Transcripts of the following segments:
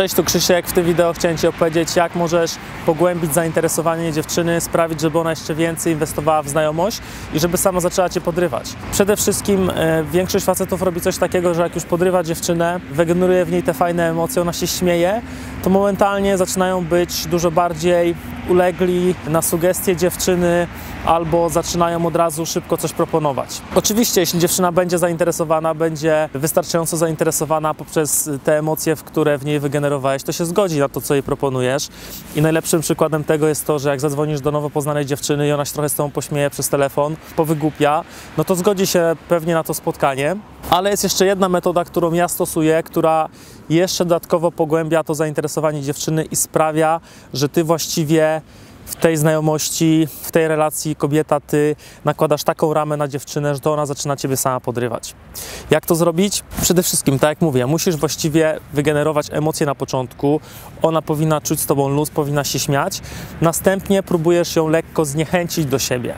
Cześć, tu Krzysiek. W tym wideo chciałem Ci opowiedzieć, jak możesz pogłębić zainteresowanie dziewczyny, sprawić, żeby ona jeszcze więcej inwestowała w znajomość i żeby sama zaczęła Cię podrywać. Przede wszystkim e, większość facetów robi coś takiego, że jak już podrywa dziewczynę, wygeneruje w niej te fajne emocje, ona się śmieje, to momentalnie zaczynają być dużo bardziej ulegli na sugestie dziewczyny albo zaczynają od razu szybko coś proponować. Oczywiście, jeśli dziewczyna będzie zainteresowana, będzie wystarczająco zainteresowana poprzez te emocje, które w niej wygenerowałeś, to się zgodzi na to, co jej proponujesz. I najlepszym przykładem tego jest to, że jak zadzwonisz do nowo poznanej dziewczyny i ona się trochę z tobą pośmieje przez telefon, powygłupia, no to zgodzi się pewnie na to spotkanie. Ale jest jeszcze jedna metoda, którą ja stosuję, która jeszcze dodatkowo pogłębia to zainteresowanie dziewczyny i sprawia, że ty właściwie w tej znajomości, w tej relacji kobieta, ty nakładasz taką ramę na dziewczynę, że to ona zaczyna ciebie sama podrywać. Jak to zrobić? Przede wszystkim, tak jak mówię, musisz właściwie wygenerować emocje na początku. Ona powinna czuć z tobą luz, powinna się śmiać. Następnie próbujesz ją lekko zniechęcić do siebie.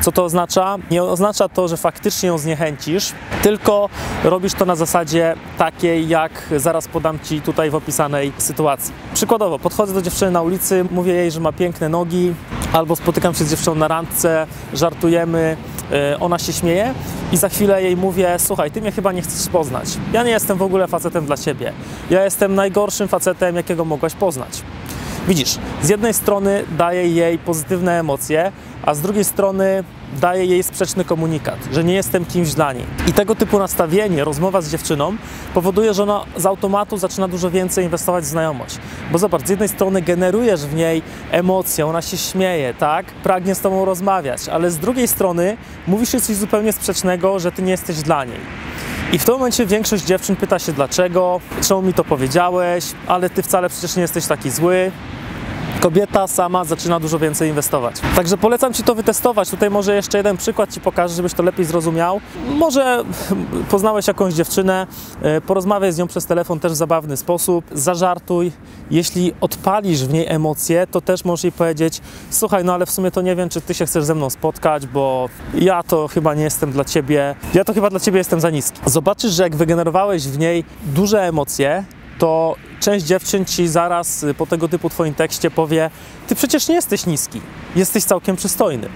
Co to oznacza? Nie oznacza to, że faktycznie ją zniechęcisz, tylko robisz to na zasadzie takiej, jak zaraz podam Ci tutaj w opisanej sytuacji. Przykładowo, podchodzę do dziewczyny na ulicy, mówię jej, że ma piękne nogi, albo spotykam się z dziewczyną na randce, żartujemy, e, ona się śmieje i za chwilę jej mówię, słuchaj, ty mnie chyba nie chcesz poznać. Ja nie jestem w ogóle facetem dla ciebie. Ja jestem najgorszym facetem, jakiego mogłaś poznać. Widzisz, z jednej strony daje jej pozytywne emocje, a z drugiej strony daje jej sprzeczny komunikat, że nie jestem kimś dla niej. I tego typu nastawienie, rozmowa z dziewczyną powoduje, że ona z automatu zaczyna dużo więcej inwestować w znajomość. Bo zobacz, z jednej strony generujesz w niej emocje, ona się śmieje, tak? Pragnie z tobą rozmawiać, ale z drugiej strony mówisz jej coś zupełnie sprzecznego, że ty nie jesteś dla niej. I w tym momencie większość dziewczyn pyta się dlaczego, czemu mi to powiedziałeś, ale ty wcale przecież nie jesteś taki zły, kobieta sama zaczyna dużo więcej inwestować. Także polecam Ci to wytestować. Tutaj może jeszcze jeden przykład Ci pokażę, żebyś to lepiej zrozumiał. Może poznałeś jakąś dziewczynę, e, porozmawiaj z nią przez telefon też w zabawny sposób, zażartuj. Jeśli odpalisz w niej emocje, to też możesz jej powiedzieć, słuchaj, no ale w sumie to nie wiem, czy Ty się chcesz ze mną spotkać, bo ja to chyba nie jestem dla Ciebie, ja to chyba dla Ciebie jestem za niski. Zobaczysz, że jak wygenerowałeś w niej duże emocje, to część dziewczyn ci zaraz y, po tego typu twoim tekście powie: Ty przecież nie jesteś niski, jesteś całkiem przystojny.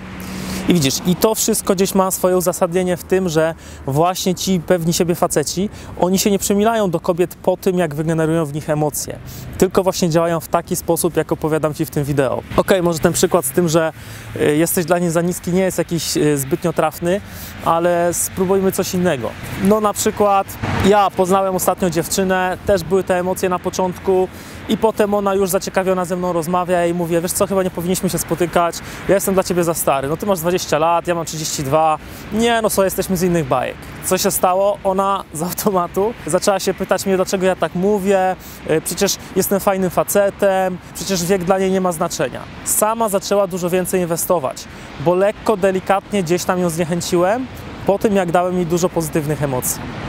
I widzisz, i to wszystko gdzieś ma swoje uzasadnienie w tym, że właśnie ci pewni siebie faceci, oni się nie przemilają do kobiet po tym, jak wygenerują w nich emocje, tylko właśnie działają w taki sposób, jak opowiadam ci w tym wideo. Ok, może ten przykład z tym, że y, jesteś dla niej za niski, nie jest jakiś y, zbytnio trafny, ale spróbujmy coś innego. No na przykład ja poznałem ostatnio dziewczynę, też były te emocje na początku, i potem ona już zaciekawiona ze mną rozmawia i mówię, wiesz co, chyba nie powinniśmy się spotykać, ja jestem dla ciebie za stary, no ty masz 20 lat, ja mam 32, nie, no co, jesteśmy z innych bajek. Co się stało? Ona z automatu zaczęła się pytać mnie, dlaczego ja tak mówię, e, przecież jestem fajnym facetem, przecież wiek dla niej nie ma znaczenia. Sama zaczęła dużo więcej inwestować, bo lekko, delikatnie gdzieś tam ją zniechęciłem, po tym jak dałem mi dużo pozytywnych emocji.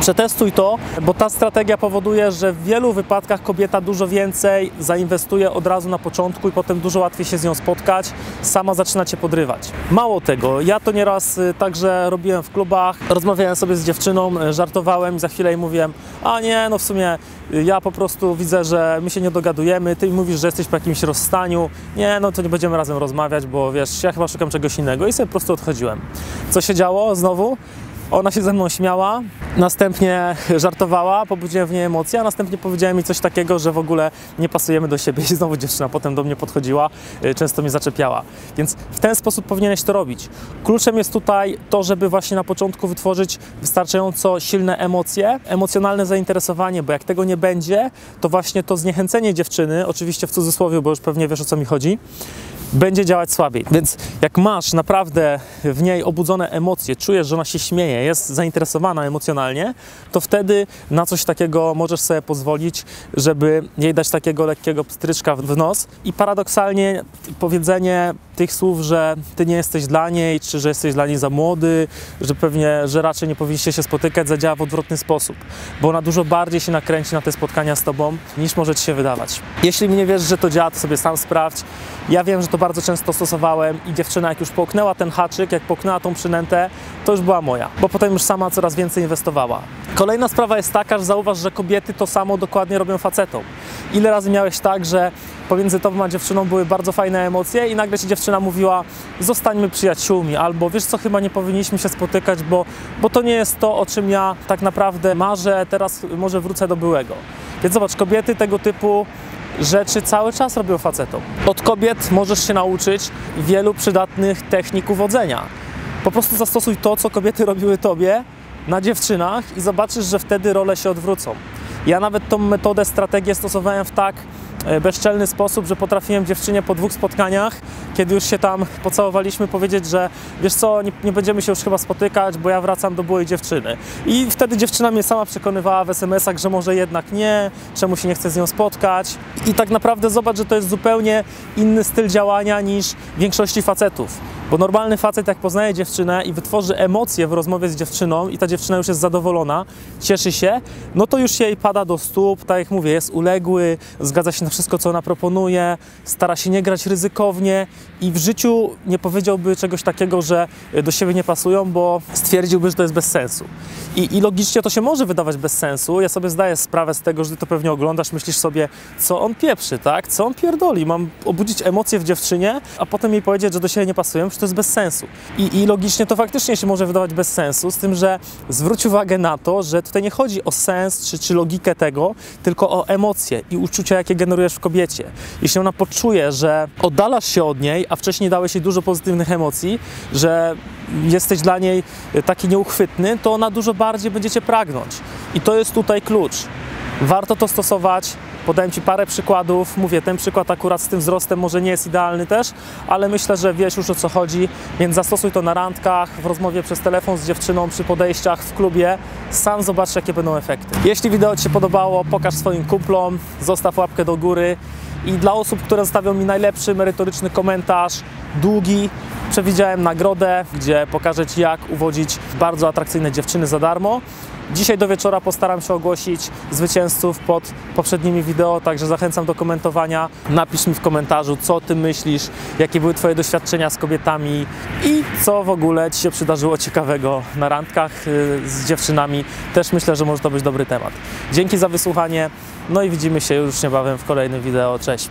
Przetestuj to, bo ta strategia powoduje, że w wielu wypadkach kobieta dużo więcej zainwestuje od razu na początku i potem dużo łatwiej się z nią spotkać, sama zaczyna cię podrywać. Mało tego, ja to nieraz y, także robiłem w klubach, rozmawiałem sobie z dziewczyną, y, żartowałem i za chwilę jej mówiłem, a nie, no w sumie y, ja po prostu widzę, że my się nie dogadujemy, ty mówisz, że jesteś po jakimś rozstaniu, nie, no to nie będziemy razem rozmawiać, bo wiesz, ja chyba szukam czegoś innego i sobie po prostu odchodziłem. Co się działo znowu? Ona się ze mną śmiała, następnie żartowała, pobudziłem w niej emocje, a następnie powiedziałem mi coś takiego, że w ogóle nie pasujemy do siebie i znowu dziewczyna potem do mnie podchodziła, y, często mnie zaczepiała. Więc w ten sposób powinieneś to robić. Kluczem jest tutaj to, żeby właśnie na początku wytworzyć wystarczająco silne emocje, emocjonalne zainteresowanie, bo jak tego nie będzie, to właśnie to zniechęcenie dziewczyny, oczywiście w cudzysłowie, bo już pewnie wiesz o co mi chodzi, będzie działać słabiej. Więc jak masz naprawdę w niej obudzone emocje, czujesz, że ona się śmieje, jest zainteresowana emocjonalnie, to wtedy na coś takiego możesz sobie pozwolić, żeby jej dać takiego lekkiego pstryczka w nos. I paradoksalnie powiedzenie tych słów, że ty nie jesteś dla niej, czy że jesteś dla niej za młody, że pewnie, że raczej nie powinniście się spotykać, zadziała w odwrotny sposób, bo ona dużo bardziej się nakręci na te spotkania z tobą, niż może ci się wydawać. Jeśli mi nie wiesz, że to działa, to sobie sam sprawdź. Ja wiem, że to bardzo często stosowałem i dziewczyna jak już połknęła ten haczyk, jak połknęła tą przynętę, to już była moja. Bo potem już sama coraz więcej inwestowała. Kolejna sprawa jest taka, że zauważ, że kobiety to samo dokładnie robią facetom. Ile razy miałeś tak, że pomiędzy tobą a dziewczyną były bardzo fajne emocje i nagle ci dziewczyna mówiła zostańmy przyjaciółmi albo wiesz co, chyba nie powinniśmy się spotykać, bo, bo to nie jest to, o czym ja tak naprawdę marzę, teraz może wrócę do byłego. Więc zobacz, kobiety tego typu rzeczy cały czas robią facetom. Od kobiet możesz się nauczyć wielu przydatnych technik uwodzenia. Po prostu zastosuj to, co kobiety robiły tobie na dziewczynach i zobaczysz, że wtedy role się odwrócą. Ja nawet tą metodę, strategię stosowałem w tak bezczelny sposób, że potrafiłem dziewczynie po dwóch spotkaniach, kiedy już się tam pocałowaliśmy, powiedzieć, że wiesz co, nie, nie, będziemy się już chyba spotykać, bo ja wracam do byłej dziewczyny. I wtedy dziewczyna mnie sama przekonywała w SMS-ach, że może jednak nie, czemu się nie chce z nią spotkać. I tak naprawdę zobacz, że to jest zupełnie inny styl działania niż większości facetów. Bo normalny facet, jak poznaje dziewczynę i wytworzy emocje w rozmowie z dziewczyną i ta dziewczyna już jest zadowolona, cieszy się, no to już jej pada do stóp, tak jak mówię, jest uległy, zgadza się na wszystko, co ona proponuje, stara się nie grać ryzykownie i w życiu nie powiedziałby czegoś takiego, że do siebie nie pasują, bo stwierdziłby, że to jest bez sensu. I, I logicznie to się może wydawać bez sensu. Ja sobie zdaję sprawę z tego, że ty to pewnie oglądasz, myślisz sobie, co on pieprzy, tak? Co on pierdoli? Mam obudzić emocje w dziewczynie, a potem jej powiedzieć, że do siebie nie pasują, że to jest bez sensu. I, I logicznie to faktycznie się może wydawać bez sensu, z tym, że zwróć uwagę na to, że tutaj nie chodzi o sens czy, czy logikę tego, tylko o emocje i uczucia, jakie w kobiecie. Jeśli ona poczuje, że oddalasz się od niej, a wcześniej dałeś jej dużo pozytywnych emocji, że jesteś dla niej taki nieuchwytny, to ona dużo bardziej będzie cię pragnąć. I to jest tutaj klucz. Warto to stosować. Podałem Ci parę przykładów. Mówię, ten przykład akurat z tym wzrostem może nie jest idealny też, ale myślę, że wiesz już o co chodzi, więc zastosuj to na randkach, w rozmowie przez telefon z dziewczyną, przy podejściach w klubie. Sam zobacz, jakie będą efekty. Jeśli wideo Ci się podobało, pokaż swoim kuplom, zostaw łapkę do góry. I dla osób, które zostawią mi najlepszy merytoryczny komentarz, długi, przewidziałem nagrodę, gdzie pokażę Ci, jak uwodzić bardzo atrakcyjne dziewczyny za darmo. Dzisiaj do wieczora postaram się ogłosić zwycięzców pod poprzednimi wideo, także zachęcam do komentowania. Napisz mi w komentarzu, co Ty myślisz, jakie były Twoje doświadczenia z kobietami i co w ogóle Ci się przydarzyło ciekawego na randkach y, z dziewczynami. Też myślę, że może to być dobry temat. Dzięki za wysłuchanie, no i widzimy się już niebawem w kolejnym wideo. Cześć!